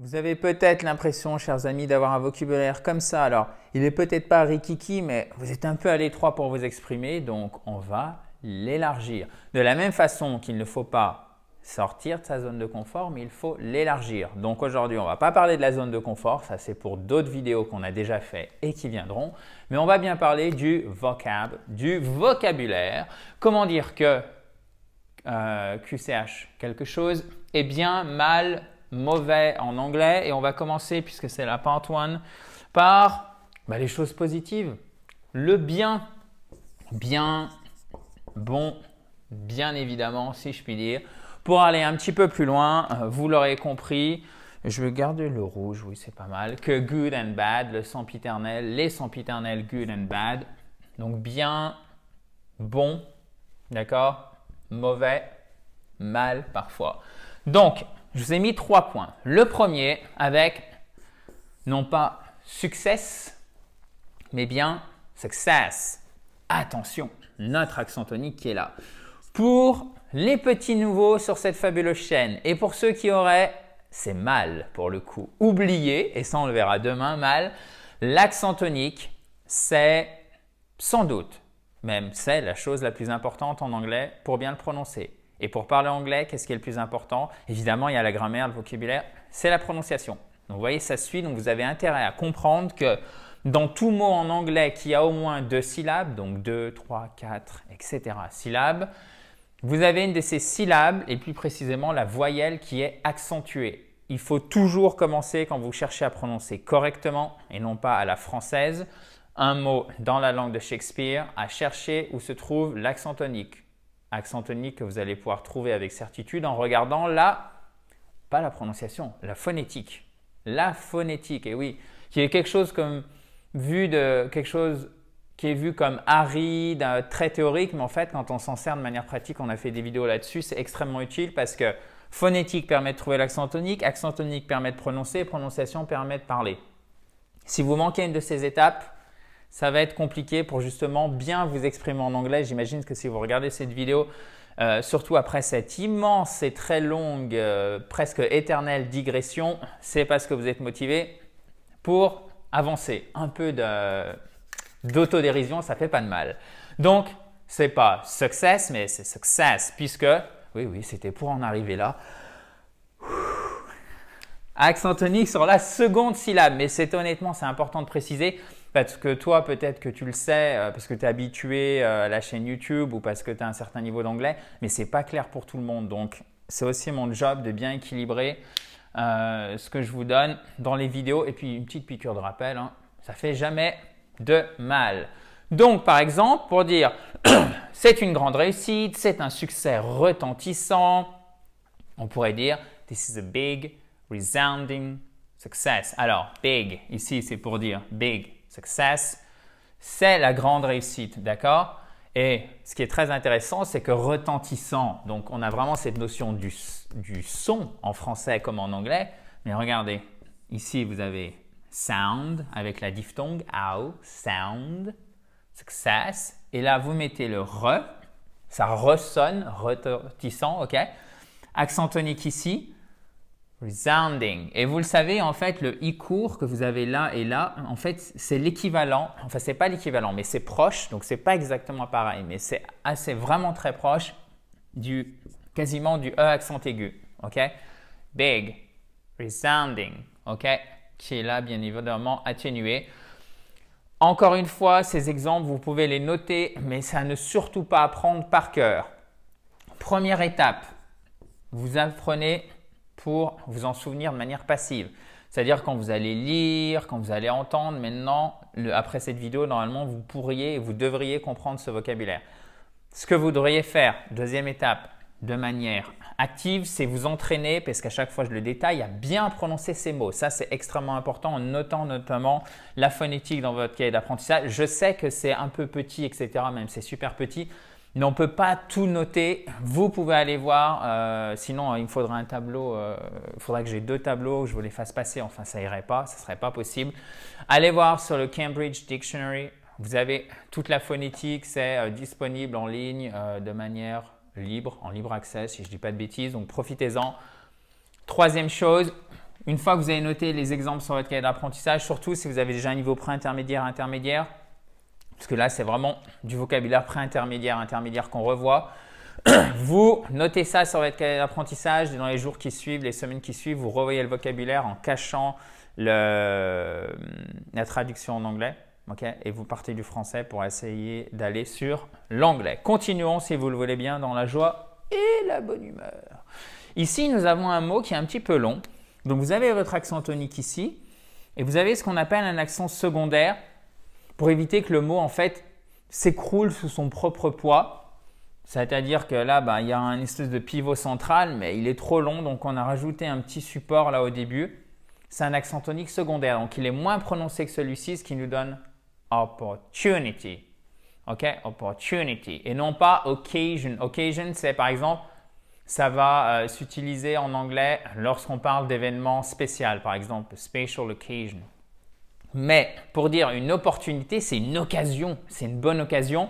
Vous avez peut-être l'impression, chers amis, d'avoir un vocabulaire comme ça. Alors, il n'est peut-être pas rikiki, mais vous êtes un peu à l'étroit pour vous exprimer, donc on va l'élargir. De la même façon qu'il ne faut pas sortir de sa zone de confort, mais il faut l'élargir. Donc aujourd'hui, on ne va pas parler de la zone de confort, ça c'est pour d'autres vidéos qu'on a déjà fait et qui viendront, mais on va bien parler du vocab, du vocabulaire. Comment dire que euh, QCH, quelque chose est bien, mal, mauvais en anglais et on va commencer, puisque c'est la part 1, par bah, les choses positives. Le bien, bien, bon, bien évidemment, si je puis dire. Pour aller un petit peu plus loin, euh, vous l'aurez compris, je vais garder le rouge, oui, c'est pas mal. Que good and bad, le sempiternel, les sempiternels good and bad. Donc bien, bon, d'accord Mauvais, mal parfois. Donc, je vous ai mis trois points. Le premier avec non pas success, mais bien success. Attention, notre accent tonique qui est là. Pour les petits nouveaux sur cette fabuleuse chaîne et pour ceux qui auraient, c'est mal pour le coup, oublié, et ça on le verra demain, mal, l'accent tonique, c'est sans doute, même c'est la chose la plus importante en anglais pour bien le prononcer. Et pour parler anglais, qu'est-ce qui est le plus important? Évidemment, il y a la grammaire, le vocabulaire, c'est la prononciation. Donc vous voyez, ça suit, donc vous avez intérêt à comprendre que dans tout mot en anglais qui a au moins deux syllabes, donc deux, trois, quatre, etc. syllabes, vous avez une de ces syllabes, et plus précisément la voyelle qui est accentuée. Il faut toujours commencer quand vous cherchez à prononcer correctement et non pas à la française un mot dans la langue de Shakespeare à chercher où se trouve l'accent tonique accent tonique que vous allez pouvoir trouver avec certitude en regardant la, pas la prononciation, la phonétique. La phonétique, et oui, qui est quelque chose comme vu de quelque chose qui est vu comme aride, euh, très théorique, mais en fait, quand on s'en sert de manière pratique, on a fait des vidéos là-dessus, c'est extrêmement utile parce que phonétique permet de trouver l'accent tonique, accent tonique permet de prononcer, prononciation permet de parler. Si vous manquez une de ces étapes, ça va être compliqué pour justement bien vous exprimer en anglais. J'imagine que si vous regardez cette vidéo, euh, surtout après cette immense et très longue, euh, presque éternelle digression, c'est parce que vous êtes motivé pour avancer. Un peu d'autodérision, ça fait pas de mal. Donc, c'est pas success, mais c'est success, puisque, oui, oui, c'était pour en arriver là. Accent tonique sur la seconde syllabe, mais c'est honnêtement, c'est important de préciser. Parce que toi, peut-être que tu le sais, euh, parce que tu es habitué euh, à la chaîne YouTube ou parce que tu as un certain niveau d'anglais, mais ce n'est pas clair pour tout le monde. Donc, c'est aussi mon job de bien équilibrer euh, ce que je vous donne dans les vidéos. Et puis, une petite piqûre de rappel, hein, ça fait jamais de mal. Donc, par exemple, pour dire c'est une grande réussite, c'est un succès retentissant, on pourrait dire this is a big, resounding success. Alors, big, ici, c'est pour dire big, success, c'est la grande réussite, d'accord? Et ce qui est très intéressant, c'est que retentissant, donc on a vraiment cette notion du, du son en français comme en anglais, mais regardez, ici vous avez sound avec la diphtongue, ow, sound, success, et là vous mettez le re, ça ressonne, retentissant, ok? Accent tonique ici, Resounding. Et vous le savez, en fait, le i court que vous avez là et là, en fait, c'est l'équivalent. Enfin, c'est pas l'équivalent, mais c'est proche. Donc, c'est pas exactement pareil, mais c'est assez vraiment très proche du quasiment du e accent aigu. Ok? Big, resounding. Ok? Qui est là, bien évidemment, atténué. Encore une fois, ces exemples, vous pouvez les noter, mais ça ne surtout pas apprendre par cœur. Première étape, vous apprenez pour vous en souvenir de manière passive. C'est-à-dire quand vous allez lire, quand vous allez entendre, maintenant, après cette vidéo, normalement, vous pourriez et vous devriez comprendre ce vocabulaire. Ce que vous devriez faire, deuxième étape, de manière active, c'est vous entraîner, parce qu'à chaque fois je le détaille, à bien prononcer ces mots. Ça, c'est extrêmement important en notant notamment la phonétique dans votre cahier d'apprentissage. Je sais que c'est un peu petit, etc., même c'est super petit, mais on ne peut pas tout noter. Vous pouvez aller voir, euh, sinon il me faudra un tableau, euh, il faudra que j'ai deux tableaux, je vous les fasse passer, enfin ça irait pas, ça serait pas possible. Allez voir sur le Cambridge Dictionary, vous avez toute la phonétique, c'est euh, disponible en ligne de manière libre, en libre accès si je ne dis pas de bêtises, donc profitez-en. Troisième chose, une fois que vous avez noté les exemples sur votre cahier d'apprentissage, surtout si vous avez déjà un niveau pré-intermédiaire, intermédiaire, parce que là, c'est vraiment du vocabulaire pré-intermédiaire, intermédiaire qu'on revoit. Vous notez ça sur votre cahier d'apprentissage dans les jours qui suivent, les semaines qui suivent, vous revoyez le vocabulaire en cachant la traduction en anglais. et vous partez du français pour essayer d'aller sur l'anglais. Continuons, si vous le voulez bien, dans la joie et la bonne humeur. Ici, nous avons un mot qui est un petit peu long. Donc, vous avez votre accent tonique ici, et vous avez ce qu'on appelle un accent secondaire pour éviter que le mot, en fait, s'écroule sous son propre poids. C'est-à-dire que là, ben, il y a un espèce de pivot central, mais il est trop long, donc on a rajouté un petit support là au début. C'est un accent tonique secondaire, donc il est moins prononcé que celui-ci, ce qui nous donne opportunity. OK? Opportunity. Et non pas occasion. Occasion, c'est par exemple, ça va euh, s'utiliser en anglais lorsqu'on parle d'événements spéciaux, par exemple, special occasion. Mais pour dire une opportunité, c'est une occasion, c'est une bonne occasion.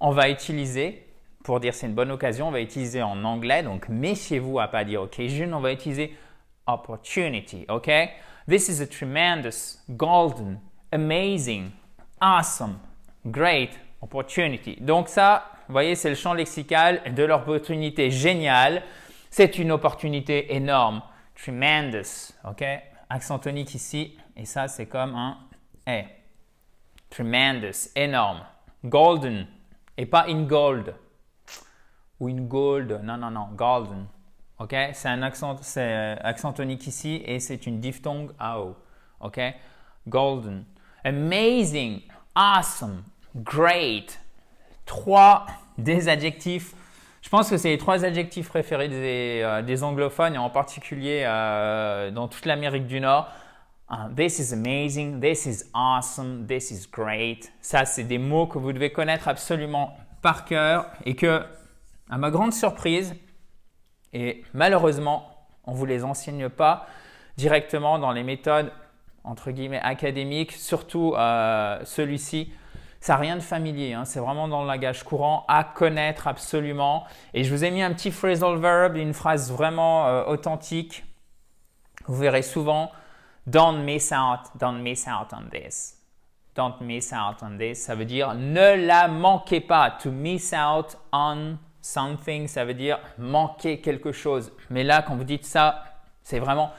On va utiliser, pour dire c'est une bonne occasion, on va utiliser en anglais, donc méfiez-vous à pas dire occasion, on va utiliser opportunity, ok? This is a tremendous, golden, amazing, awesome, great opportunity. Donc ça, vous voyez, c'est le champ lexical de l'opportunité géniale. C'est une opportunité énorme, tremendous, ok? Accent tonique ici, et ça, c'est comme un E. Tremendous, énorme. Golden, et pas in gold. Ou in gold, non, non, non, golden. OK? C'est un accent, c'est accent tonique ici et c'est une diphtongue AO. OK? Golden. Amazing, awesome, great. Trois des adjectifs. Je pense que c'est les trois adjectifs préférés des, euh, anglophones et en particulier euh, dans toute l'Amérique du Nord. Uh, this is amazing, this is awesome, this is great. Ça, c'est des mots que vous devez connaître absolument par cœur et que, à ma grande surprise, et malheureusement, on ne vous les enseigne pas directement dans les méthodes entre guillemets académiques, surtout euh, celui-ci. Ça n'a rien de familier, hein. c'est vraiment dans le langage courant, à connaître absolument. Et je vous ai mis un petit phrasal verb, une phrase vraiment euh, authentique. Vous verrez souvent Don't miss out, don't miss out on this. Don't miss out on this, ça veut dire ne la manquez pas. To miss out on something, ça veut dire manquer quelque chose. Mais là, quand vous dites ça, c'est vraiment,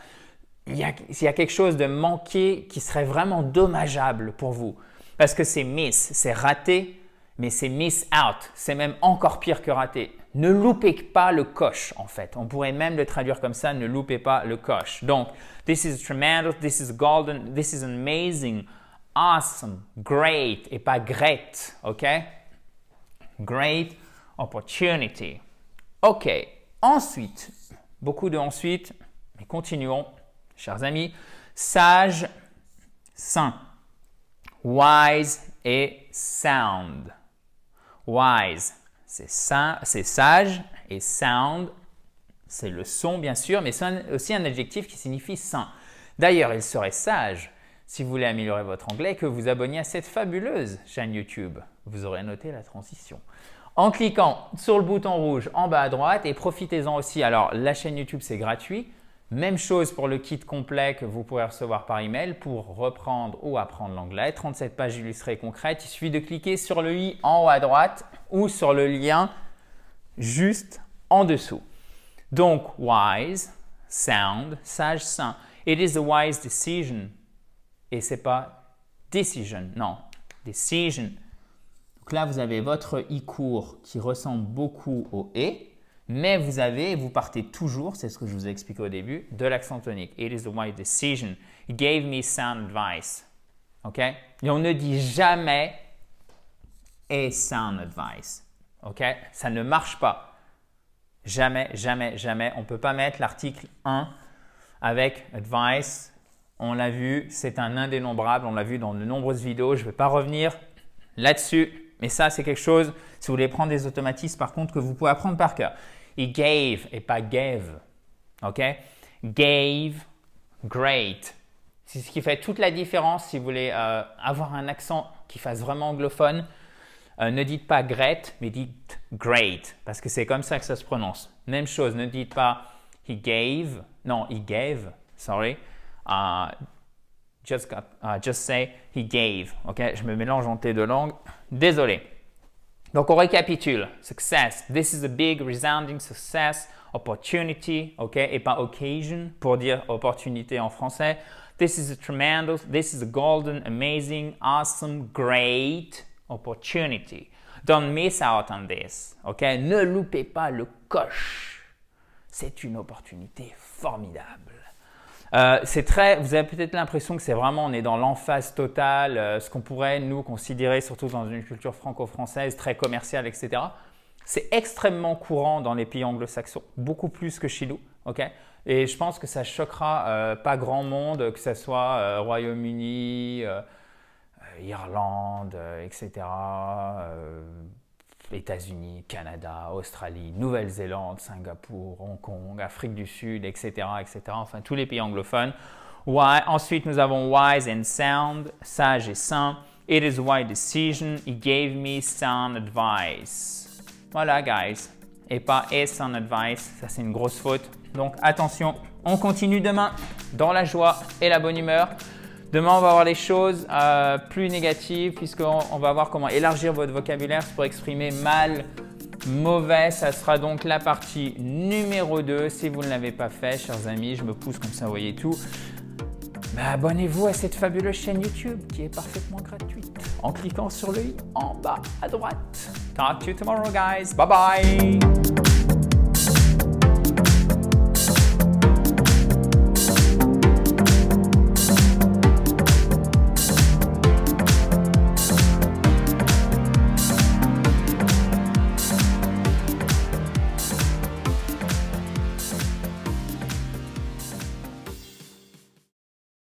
il y, il y a quelque chose de manqué qui serait vraiment dommageable pour vous. Parce que c'est miss, c'est raté, mais c'est miss out. C'est même encore pire que raté. Ne loupez pas le coche, en fait. On pourrait même le traduire comme ça, ne loupez pas le coche. Donc, this is tremendous, this is golden, this is amazing, awesome, great, et pas great, ok? Great opportunity. Ok, ensuite, beaucoup de ensuite, mais continuons, chers amis. Sage, saint. Wise et sound. Wise, c'est sage et sound, c'est le son bien sûr, mais c'est aussi un adjectif qui signifie saint. D'ailleurs, il serait sage, si vous voulez améliorer votre anglais, que vous abonniez à cette fabuleuse chaîne YouTube. Vous aurez noté la transition. En cliquant sur le bouton rouge en bas à droite et profitez-en aussi. Alors, la chaîne YouTube, c'est gratuit. Même chose pour le kit complet que vous pourrez recevoir par email pour reprendre ou apprendre l'anglais. 37 pages illustrées concrètes. Il suffit de cliquer sur le i en haut à droite ou sur le lien juste en dessous. Donc, wise, sound, sage, saint. It is a wise decision. Et c'est pas decision, non, decision. Donc là, vous avez votre i court qui ressemble beaucoup au et mais vous avez, vous partez toujours, c'est ce que je vous ai expliqué au début, de l'accent tonique. It is the right decision. He gave me sound advice. OK? Et on ne dit jamais a sound advice. OK? Ça ne marche pas. Jamais, jamais, jamais. On ne peut pas mettre l'article 1 avec advice. On l'a vu, c'est un indénombrable. On l'a vu dans de nombreuses vidéos. Je ne vais pas revenir là-dessus. Mais ça, c'est quelque chose, si vous voulez prendre des automatismes, par contre, que vous pouvez apprendre par cœur. He gave et pas gave. OK? Gave, great. C'est ce qui fait toute la différence si vous voulez euh, avoir un accent qui fasse vraiment anglophone. Euh, ne dites pas great, mais dites great, parce que c'est comme ça que ça se prononce. Même chose, ne dites pas he gave, non, he gave, Sorry. Uh, uh, just say he gave. Ok, je me mélange en deux langues. Désolé. Donc on récapitule. Success. This is a big resounding success. Opportunity. Ok, et pas occasion pour dire opportunité en français. This is a tremendous. This is a golden, amazing, awesome, great opportunity. Don't miss out on this. Ok, ne loupez pas le coche. C'est une opportunité formidable. Euh, c'est très, vous avez peut-être l'impression que c'est vraiment, on est dans l'emphase totale, euh, ce qu'on pourrait nous considérer, surtout dans une culture franco-française très commerciale, etc. C'est extrêmement courant dans les pays anglo-saxons, beaucoup plus que chez nous, ok? Et je pense que ça choquera euh, pas grand monde, que ce soit Royaume-Uni, Irlande, etc. États-Unis, Canada, Australie, Nouvelle-Zélande, Singapour, Hong Kong, Afrique du Sud, etc., etc. Enfin, tous les pays anglophones. Ensuite, nous avons wise and sound, sage et sain. It is wise decision. He gave me sound advice. Voilà, guys. Et pas a sound advice. Ça, c'est une grosse faute. Donc, attention. On continue demain dans la joie et la bonne humeur. Demain, on va voir les choses euh, plus négatives puisqu'on on va voir comment élargir votre vocabulaire pour exprimer mal, mauvais. Ça sera donc la partie numéro 2. Si vous ne l'avez pas fait, chers amis, je me pousse comme ça, vous voyez tout. Bah, abonnez-vous à cette fabuleuse chaîne YouTube qui est parfaitement gratuite en cliquant sur le i en bas à droite. Talk to you tomorrow, guys. Bye bye.